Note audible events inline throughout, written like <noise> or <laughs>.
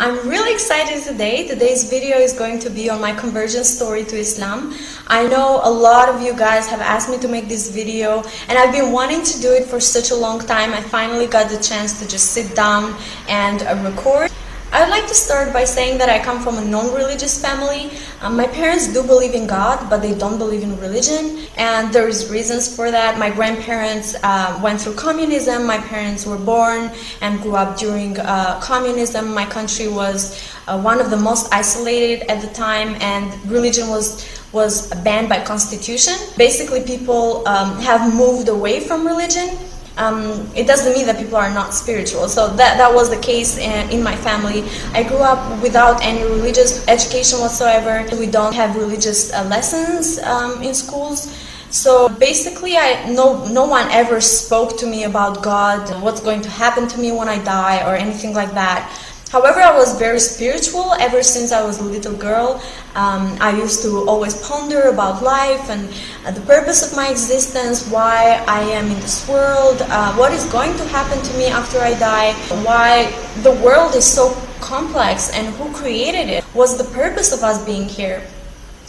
I'm really excited today. Today's video is going to be on my conversion story to Islam. I know a lot of you guys have asked me to make this video and I've been wanting to do it for such a long time. I finally got the chance to just sit down and uh, record. I'd like to start by saying that I come from a non-religious family. Um, my parents do believe in God, but they don't believe in religion, and there's reasons for that. My grandparents uh, went through communism. My parents were born and grew up during uh, communism. My country was uh, one of the most isolated at the time, and religion was was banned by constitution. Basically, people um, have moved away from religion um, it doesn't mean that people are not spiritual. So that, that was the case in, in, my family. I grew up without any religious education whatsoever. We don't have religious uh, lessons um, in schools. So basically, I no no one ever spoke to me about God, what's going to happen to me when I die, or anything like that. However, I was very spiritual ever since I was a little girl. Um, I used to always ponder about life and uh, the purpose of my existence, why I am in this world, uh, what is going to happen to me after I die, why the world is so complex and who created it, what's the purpose of us being here.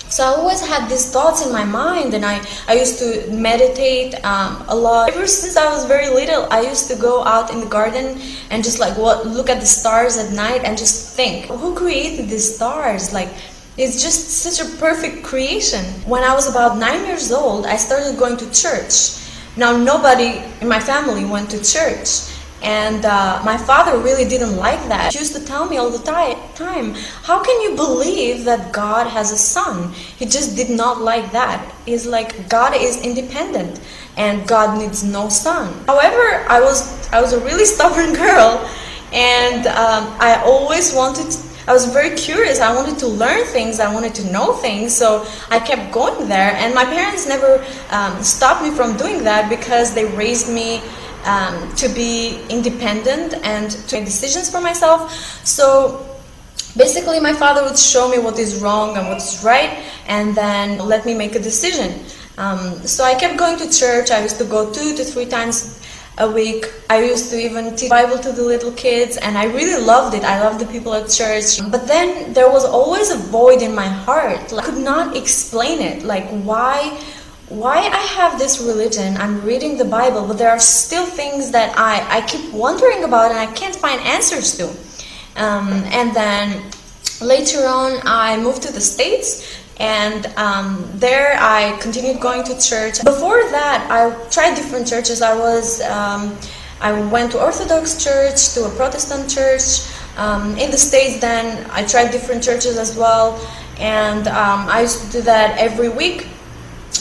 So I always had these thoughts in my mind, and I, I used to meditate um, a lot. Ever since I was very little, I used to go out in the garden and just like what look at the stars at night and just think, who created these stars? Like it's just such a perfect creation. When I was about nine years old, I started going to church. Now nobody in my family went to church. And uh, my father really didn't like that. He used to tell me all the time, How can you believe that God has a son? He just did not like that. He's like, God is independent and God needs no son. However, I was, I was a really <laughs> stubborn girl and um, I always wanted I was very curious. I wanted to learn things. I wanted to know things. So I kept going there. And my parents never um, stopped me from doing that because they raised me um, to be independent and to make decisions for myself. So basically, my father would show me what is wrong and what is right, and then let me make a decision. Um, so I kept going to church. I used to go two to three times a week. I used to even teach Bible to the little kids, and I really loved it. I loved the people at church. But then there was always a void in my heart. Like, I could not explain it. Like, why? Why I have this religion, I'm reading the Bible, but there are still things that I, I keep wondering about and I can't find answers to. Um, and then later on, I moved to the States and um, there I continued going to church. Before that, I tried different churches. I was, um, I went to Orthodox church, to a Protestant church. Um, in the States then, I tried different churches as well. And um, I used to do that every week.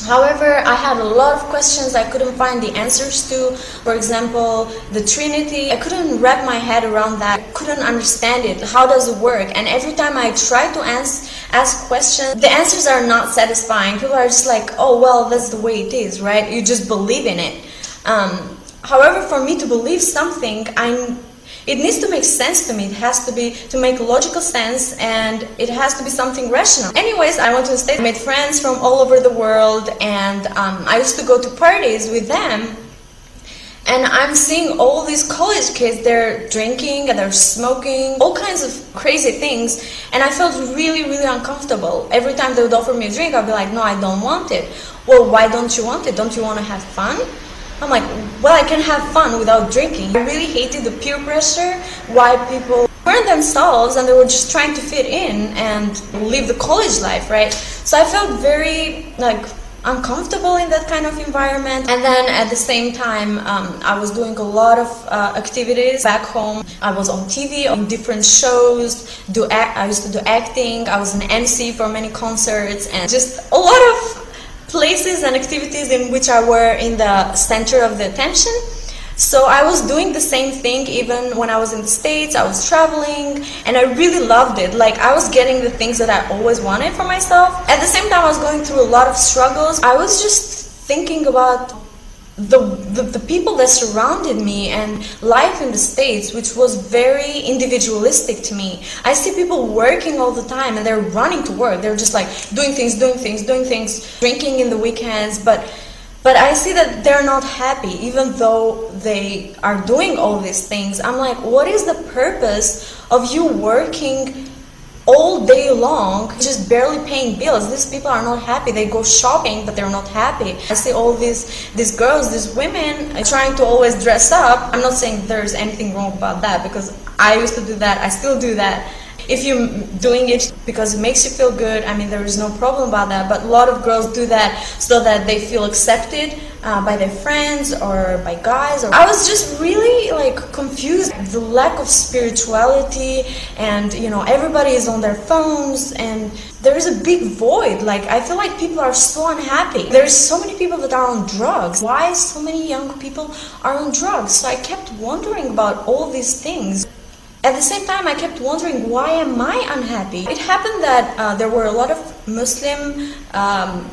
However, I had a lot of questions I couldn't find the answers to. For example, the Trinity, I couldn't wrap my head around that. I couldn't understand it. How does it work? And every time I try to ask, ask questions, the answers are not satisfying. People are just like, oh, well, that's the way it is, right? You just believe in it. Um, however, for me to believe something, I it needs to make sense to me. It has to be to make logical sense and it has to be something rational. Anyways, I went to the States, made friends from all over the world and um, I used to go to parties with them and I'm seeing all these college kids, they're drinking and they're smoking, all kinds of crazy things. And I felt really, really uncomfortable. Every time they would offer me a drink, I'd be like, no, I don't want it. Well, why don't you want it? Don't you want to have fun? I'm like, well, I can have fun without drinking. I really hated the peer pressure, why people weren't themselves and they were just trying to fit in and live the college life, right? So I felt very like uncomfortable in that kind of environment. And then at the same time, um, I was doing a lot of uh, activities back home. I was on TV, on different shows. Do act, I used to do acting. I was an MC for many concerts, and just a lot of places and activities in which I were in the center of the attention. So I was doing the same thing even when I was in the States, I was traveling, and I really loved it. Like, I was getting the things that I always wanted for myself. At the same time, I was going through a lot of struggles. I was just thinking about the, the, the, people that surrounded me and life in the States, which was very individualistic to me. I see people working all the time and they're running to work. They're just like doing things, doing things, doing things, drinking in the weekends, but but I see that they're not happy even though they are doing all these things. I'm like, what is the purpose of you working all day long just barely paying bills. These people are not happy. They go shopping but they're not happy. I see all these these girls these women trying to always dress up. I'm not saying there's anything wrong about that because i used to do that. I still do that. If you're doing it because it makes you feel good, I mean, there is no problem about that. But a lot of girls do that so that they feel accepted uh, by their friends or by guys. I was just really like confused. The lack of spirituality, and you know, everybody is on their phones, and there is a big void. Like I feel like people are so unhappy. There's so many people that are on drugs. Why so many young people are on drugs? So I kept wondering about all these things. At the same time, I kept wondering why am I unhappy? It happened that uh, there were a lot of Muslim um,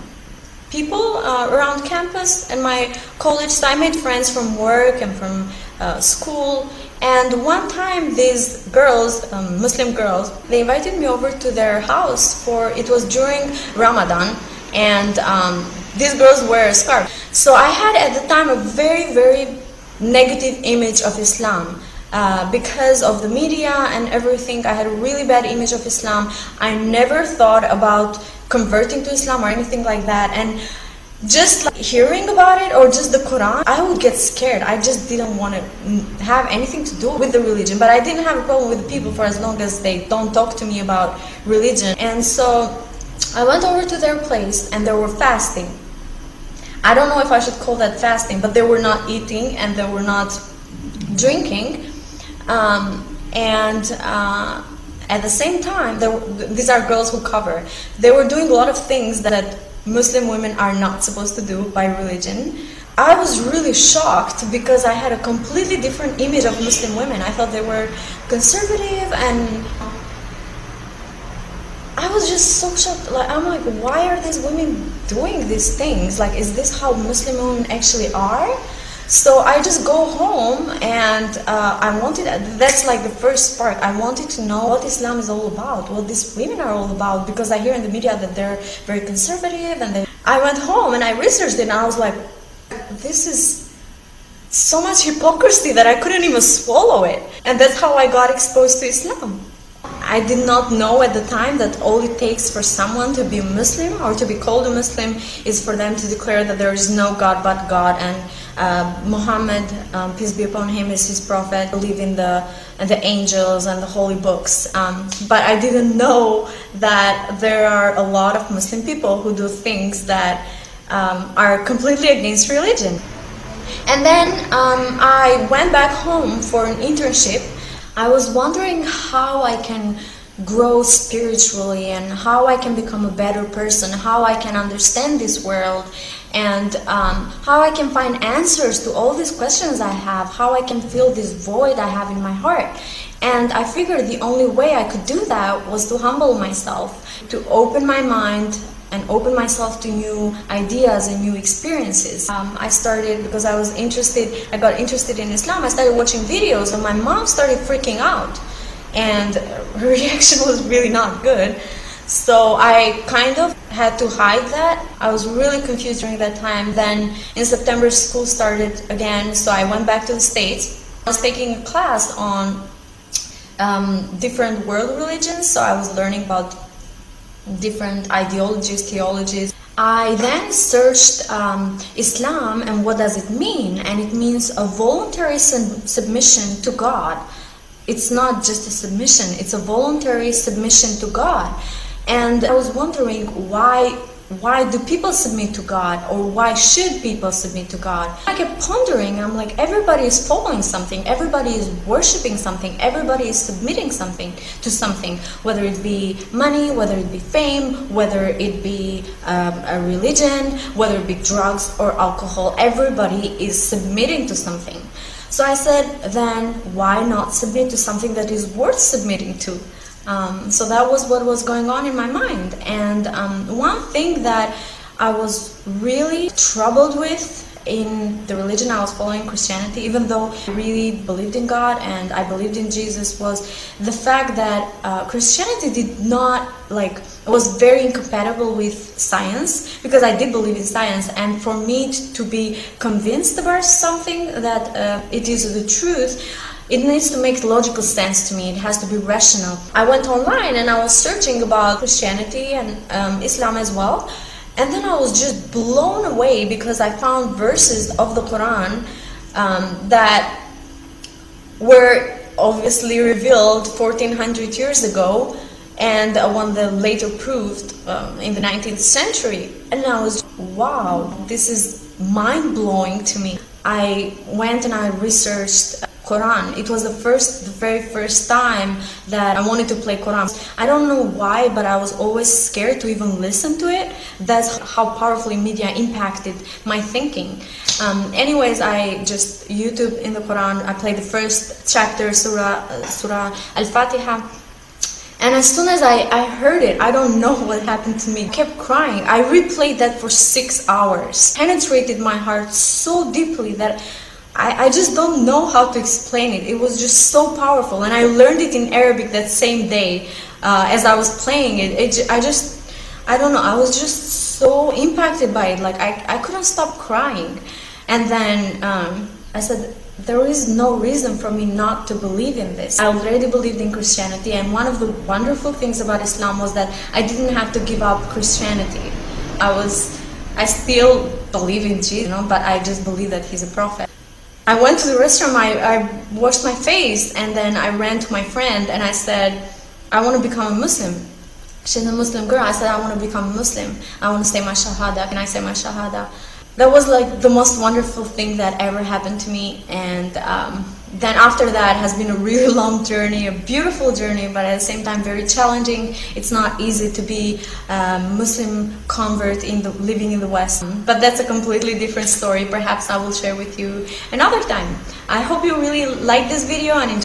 people uh, around campus and my college. So I made friends from work and from uh, school. And one time, these girls, um, Muslim girls, they invited me over to their house for it was during Ramadan, and um, these girls wear a scarf. So I had at the time a very, very negative image of Islam. Uh, because of the media and everything, I had a really bad image of Islam. I never thought about converting to Islam or anything like that. And just like hearing about it or just the Quran, I would get scared. I just didn't want to have anything to do with the religion. But I didn't have a problem with the people for as long as they don't talk to me about religion. And so I went over to their place and they were fasting. I don't know if I should call that fasting, but they were not eating and they were not drinking. Um, and uh, at the same time, there, these are girls who cover. They were doing a lot of things that Muslim women are not supposed to do by religion. I was really shocked because I had a completely different image of Muslim women. I thought they were conservative and I was just so shocked. Like I'm like, why are these women doing these things? Like, is this how Muslim women actually are? So I just go home and uh, I wanted, that's like the first part. I wanted to know what Islam is all about, what these women are all about, because I hear in the media that they're very conservative and they, I went home and I researched it and I was like, this is so much hypocrisy that I couldn't even swallow it. And that's how I got exposed to Islam. I did not know at the time that all it takes for someone to be a Muslim or to be called a Muslim is for them to declare that there is no God but God and uh, Muhammad, um, peace be upon him, is his prophet. Believe in the in the angels and the holy books. Um, but I didn't know that there are a lot of Muslim people who do things that um, are completely against religion. And then um, I went back home for an internship. I was wondering how I can grow spiritually and how I can become a better person, how I can understand this world, and um, how I can find answers to all these questions I have, how I can fill this void I have in my heart. And I figured the only way I could do that was to humble myself, to open my mind and open myself to new ideas and new experiences. Um, I started because I was interested, I got interested in Islam, I started watching videos and my mom started freaking out and her <laughs> reaction was really not good. So I kind of had to hide that. I was really confused during that time. Then in September, school started again, so I went back to the States. I was taking a class on um, different world religions, so I was learning about different ideologies, theologies. I then searched um, Islam and what does it mean, and it means a voluntary submission to God it's not just a submission, it's a voluntary submission to God. And I was wondering why why do people submit to God or why should people submit to God? I kept pondering, I'm like, everybody is following something, everybody is worshiping something, everybody is submitting something to something, whether it be money, whether it be fame, whether it be um, a religion, whether it be drugs or alcohol, everybody is submitting to something. So I said, then why not submit to something that is worth submitting to? Um, so that was what was going on in my mind. And um, one thing that I was really troubled with in the religion I was following, Christianity, even though I really believed in God and I believed in Jesus, was the fact that uh, Christianity did not like was very incompatible with science because I did believe in science, and for me to be convinced about something that uh, it is the truth it needs to make logical sense to me. It has to be rational. I went online and I was searching about Christianity and um, Islam as well. And then I was just blown away because I found verses of the Quran um, that were obviously revealed 1400 years ago and one that later proved um, in the 19th century. And I was, wow, this is mind blowing to me. I went and I researched Quran. It was the first, the very first time that I wanted to play Quran. I don't know why, but I was always scared to even listen to it. That's how powerfully media impacted my thinking. Um, anyways, I just YouTube in the Quran. I played the first chapter, Surah, uh, Surah Al-Fatiha. And as soon as I, I heard it, I don't know <laughs> what happened to me. I kept crying. I replayed that for six hours. Penetrated my heart so deeply that I, I just don't know how to explain it. It was just so powerful, and I learned it in Arabic that same day uh, as I was playing it. it. I just, I don't know, I was just so impacted by it. Like I, I couldn't stop crying, and then um, I said, there is no reason for me not to believe in this. I already believed in Christianity, and one of the wonderful things about Islam was that I didn't have to give up Christianity. I was, I still believe in Jesus, you know, but I just believe that he's a prophet. I went to the restroom, I, I washed my face, and then I ran to my friend and I said, I want to become a Muslim. She's a Muslim girl. I said, I want to become a Muslim. I want to say my Shahada. Can I say my Shahada? That was like the most wonderful thing that ever happened to me. And um, then after that has been a really <laughs> long journey, a beautiful journey, but at the same time very challenging. It's not easy to be a Muslim convert in the living in the West, but that's a completely different story. Perhaps I will share with you another time. I hope you really like this video and enjoy